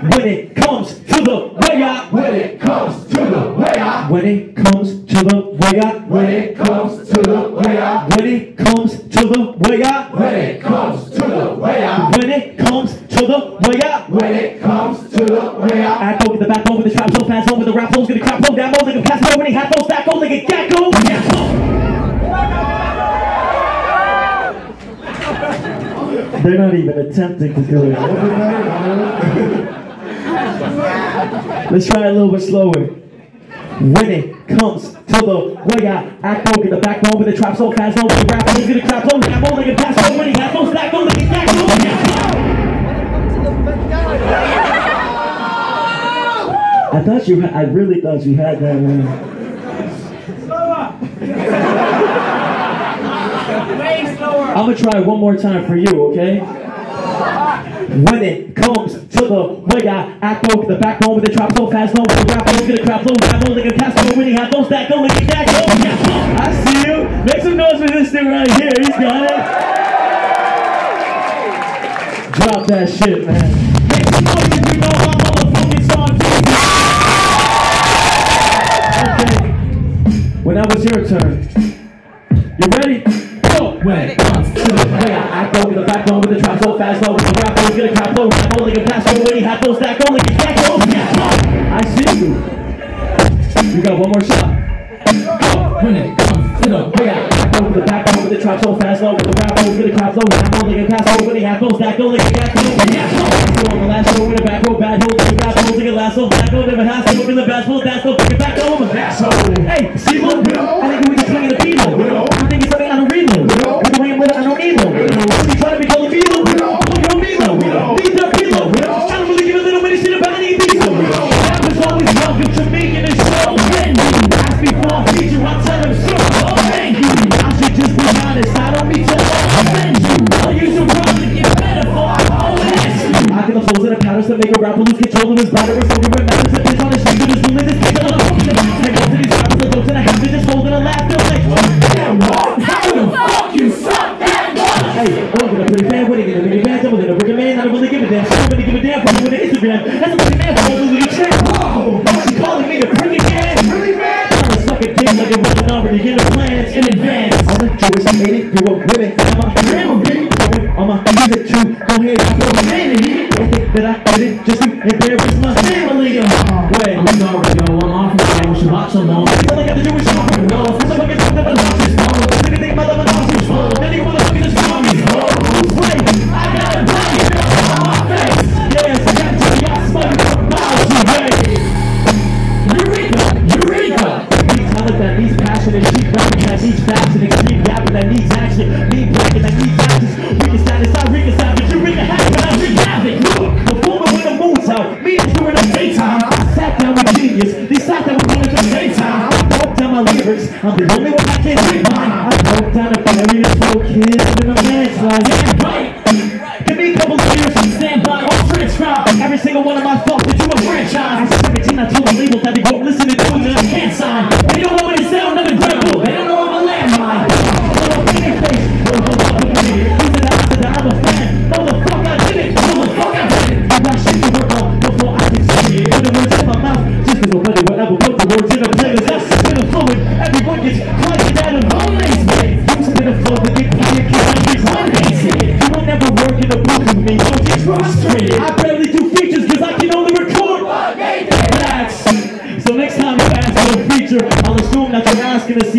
When it comes to the way I, When it comes to the way I, when it comes to the way I, when it comes to the way I, when it comes to the way I, when it comes to the way I, when it comes to the way I. when it comes to the way I, Act over the back over the trap so fast over the rap holes gonna crap flow down low like a pass over any half those back over like a gecko. They're not even attempting to do it. Let's try it a little bit slower. When it comes to the way I act over the backbone with the trap so fast over the rap holes gonna flow down low like a pass over any half those back over like a gecko. I thought you had, I really thought you had that man. Way slower. I'm gonna try one more time for you, okay? When it comes to the way I act over the backbone with the trap so fast, no the rap hoes gonna crap flow, rap hoes like a cast over winning hat, those that go like that go. I see you. Make some noise for this thing right here. He's got it. Drop that shit, man. Make some noise. Okay. When that was your turn. You ready? Go. When it comes to the way I act over the backbone with the trap so fast, low with the rap hoes gonna crap flow, rap like a pass over winning hat, those that go like a that go. I see you. You got one more shot. when it comes to the way I, Back over the backbone with the trap so fast, low with the rap hoes gonna crap flow, rap like a pass over winning hat, those that go like a that go. On the last row with a back row, bad like a rap hoes like a lasso, back over, never has to open the bass, full that's go, it back over. Hey, see look, I think we can swing in in the show. Ask me for a feature, I'll tell him so. Oh, thank you. I should just be honest, I don't mean to offend you. I'll use a rhyme to get better for I always. I can flows and the patterns to make a rapper lose control of his bladder. Or something that matters. If it's on his street, just ruling this bitch on the phone. I go to these rappers, I go to the habit, just holding a laugh. They're like, damn, what? how the sucker dick like it wasn't already in the plans in advance. I'm a Jewish, I made it, you a women. I'm a grandma, baby. I'm a music too. Go ahead, I'm a vanity. Don't think that I did it just to embarrass my family. Wait, I'm sorry, yo, I'm off my game, Shabbat Shalom. all I got to do is show her. No, that needs passion and cheap rapping that needs fashion, extreme rapping that needs action, mean blacking that needs actions. We can satisfy, we can savage, you wreak a havoc, I wreak havoc. Look, performing when the moon's out, Me meetings during the daytime. I sat down with genius, they sat down with me in the daytime. I broke down my lyrics, I'm the only one that can read mine. I broke down a various little kids in a landslide. Yeah,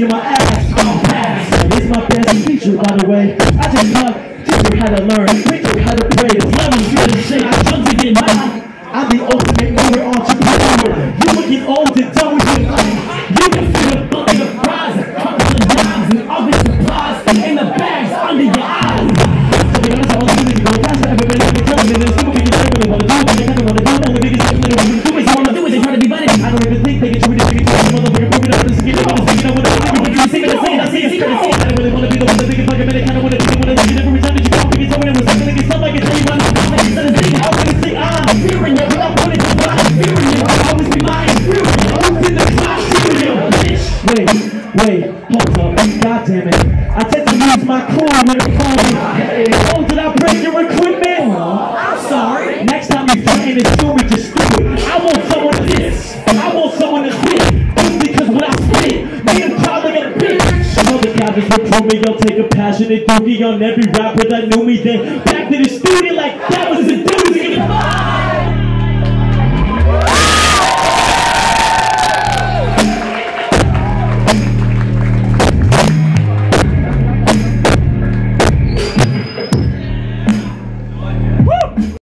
see my ass. It's my best feature, by the way. I just taught teacher how to learn, preacher how to pray. It's levels you can shake. I jump to get mine. I'm the ultimate. Every time you over. It me, I'll take a passionate doogie on every rapper that knew me. Then back to the studio like that was a dude.